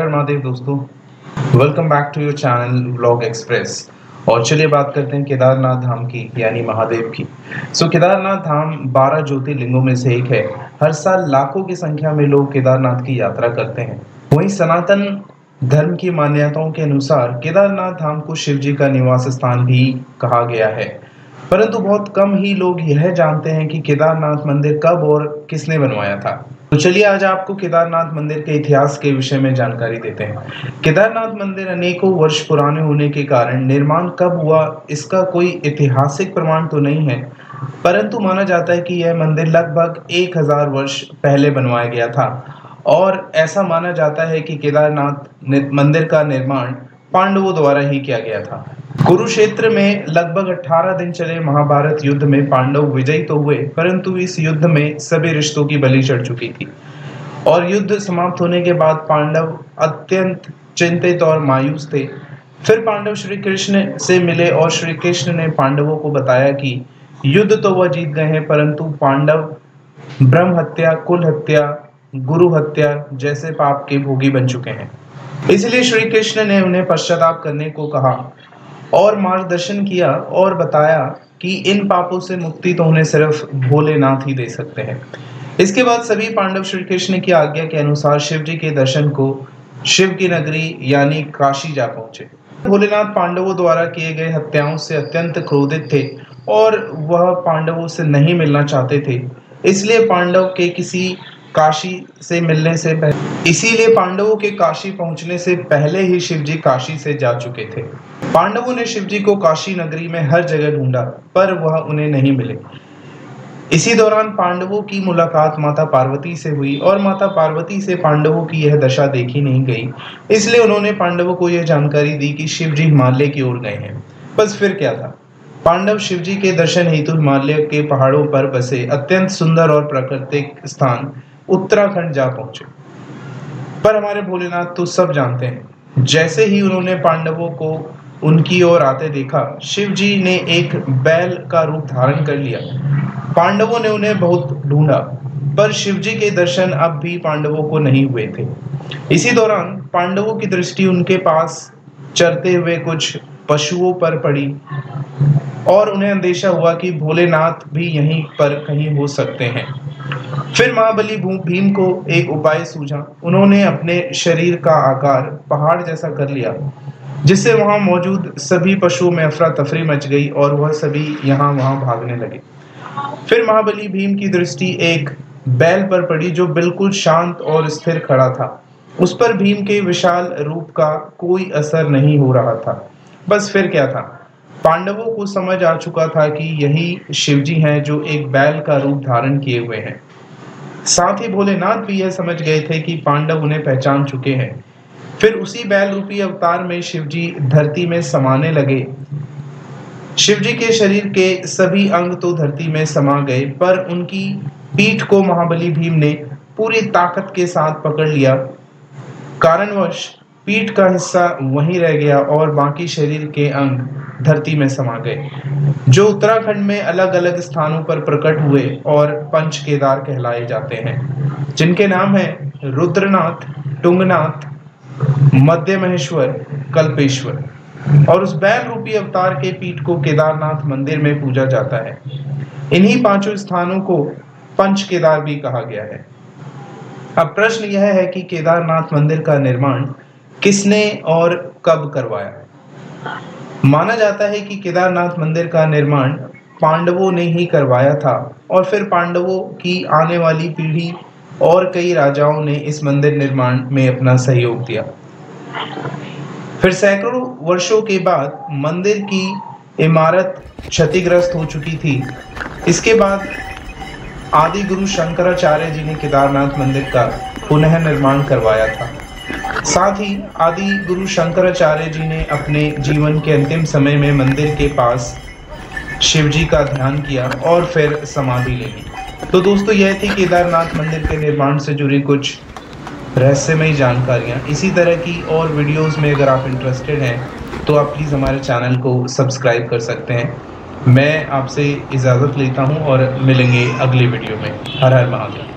महादेव दोस्तों। Welcome back to your channel vlog express और चलिए बात करते हैं केदारनाथ धाम की यानी महादेव की। सो so, केदारनाथ धाम 12 ज्योतिर्लिंगों में से एक है। हर साल लाखों की संख्या में लोग केदारनाथ की यात्रा करते हैं। वहीं सनातन धर्म की मान्यताओं के अनुसार केदारनाथ धाम को शिव जी का निवास स्थान भी कहा गया है। परंतु बहुत कम ही लोग यह जानते हैं कि केदारनाथ मंदिर कब और किसने बनवाया था। तो चलिए आज आपको केदारनाथ मंदिर के इतिहास के विषय में जानकारी देते हैं। केदारनाथ मंदिर अनेकों वर्ष पुराने होने के कारण निर्माण कब हुआ, इसका कोई ऐतिहासिक प्रमाण तो नहीं है, परंतु माना जाता है कि यह मंदिर लगभग एक हज़ार वर्ष पहले बनवाया गया था। और ऐसा माना जाता है कि केदारनाथ मंदिर का निर्माण पांडवों द्वारा ही किया गया था। कुरुक्षेत्र में लगभग 18 दिन चले महाभारत युद्ध में पांडव विजयी तो हुए, परंतु इस युद्ध में सभी रिश्तों की बलि चढ़ चुकी थी। और युद्ध समाप्त होने के बाद पांडव अत्यंत चिंतित और मायूस थे। फिर पांडव श्री कृष्ण से मिले और श्री कृष्ण ने पांडवों को बताया कि युद्ध तो वह जीत गए हैं, परंतु पांडव ब्रह्म हत्या, कुल हत्या, गुरु हत्या जैसे पाप के भोगी बन चुके हैं। इसलिए श्री कृष्ण ने उन्हें पश्चाताप करने को कहा और मार्गदर्शन किया और बताया कि इन पापों से मुक्ति तो उन्हें सिर्फ़ भोलेनाथ ही दे सकते हैं। इसके बाद सभी पांडव श्री कृष्ण की आज्ञा के अनुसार शिव जी के दर्शन को शिव की नगरी यानी काशी जा पहुँचे। भोलेनाथ पांडवों द्वारा किए गए हत्याओं से अत्यंत क्रोधित थे और वह पांडवों से नहीं मिलना चाहते थे। इसलिए पांडव के किसी काशी से मिलने से पहले इसीलिए पांडवों के काशी पहुँचने से पहले ही शिवजी काशी से जा चुके थे। पांडवों ने शिवजी को काशी नगरी में हर जगह ढूंढा, पर वह उन्हें नहीं मिले। इसी दौरान पांडवों की मुलाकात माता पार्वती से हुई, और माता पार्वती से पांडवों की यह दशा देखी नहीं गई। इसलिए उन्होंने पांडवों को यह जानकारी दी कि शिव जी हिमालय की ओर गए हैं। बस फिर क्या था? पांडव शिवजी के दर्शन हेतु हिमालय के पहाड़ों पर बसे अत्यंत सुंदर और प्राकृतिक स्थान उत्तराखंड जा पहुँचे। पर हमारे भोलेनाथ तो सब जानते हैं। जैसे ही उन्होंने पांडवों को उनकी ओर आते देखा, शिव जी ने एक बैल का रूप धारण कर लिया। पांडवों ने उन्हें बहुत ढूंढा, पर शिव जी के दर्शन अब भी पांडवों को नहीं हुए थे। इसी दौरान पांडवों की दृष्टि उनके पास चरते हुए कुछ पशुओं पर पड़ी और उन्हें अंदेशा हुआ कि भोलेनाथ भी यहीं पर कहीं हो सकते हैं। फिर महाबली भीम को एक उपाय सूझा। उन्होंने अपने शरीर का आकार पहाड़ जैसा कर लिया, जिससे वहाँ मौजूद सभी पशुओं में अफरा तफरी मच गई और वह सभी यहाँ वहाँ भागने लगे। फिर महाबली भीम की दृष्टि एक बैल पर पड़ी जो बिल्कुल शांत और स्थिर खड़ा था। उस पर भीम के विशाल रूप का कोई असर नहीं हो रहा था। बस फिर क्या था? पांडवों को समझ आ चुका था कि यही शिवजी हैं जो एक बैल का रूप धारण किए हुए हैं। साथ ही भोलेनाथ भी यह समझ गए थे कि पांडव उन्हें पहचान चुके हैं। फिर उसी बैल रूपी अवतार में शिवजी धरती में समाने लगे। शिवजी के शरीर के सभी अंग तो धरती में समा गए, पर उनकी पीठ को महाबली भीम ने पूरी ताकत के साथ पकड़ लिया। कारणवश पीठ का हिस्सा वहीं रह गया और बाकी शरीर के अंग धरती में समा गए। जो उत्तराखंड में अलग अलग स्थानों पर प्रकट हुए और पंच केदार कहलाए जाते हैं, जिनके नाम है रुद्रनाथ, टुंगनाथ, मध्य महेश्वर, कल्पेश्वर। और उस बैल रूपी अवतार के पीठ को केदारनाथ मंदिर में पूजा जाता है। इन्हीं पाँचों स्थानों को पंच केदार भी कहा गया है। अब प्रश्न यह है कि केदारनाथ मंदिर का निर्माण किसने और कब करवाया? माना जाता है कि केदारनाथ मंदिर का निर्माण पांडवों ने ही करवाया था और फिर पांडवों की आने वाली पीढ़ी और कई राजाओं ने इस मंदिर निर्माण में अपना सहयोग दिया। फिर सैकड़ों वर्षों के बाद मंदिर की इमारत क्षतिग्रस्त हो चुकी थी। इसके बाद आदि गुरु शंकराचार्य जी ने केदारनाथ मंदिर का पुनः निर्माण करवाया था। साथ ही आदि गुरु शंकराचार्य जी ने अपने जीवन के अंतिम समय में मंदिर के पास शिव जी का ध्यान किया और फिर समाधि ले ली। तो दोस्तों, यह थी केदारनाथ मंदिर के निर्माण से जुड़ी कुछ रहस्यमय जानकारियाँ। इसी तरह की और वीडियोस में अगर आप इंटरेस्टेड हैं तो आप प्लीज़ हमारे चैनल को सब्सक्राइब कर सकते हैं। मैं आपसे इजाज़त लेता हूँ और मिलेंगे अगले वीडियो में। हर हर महादेव।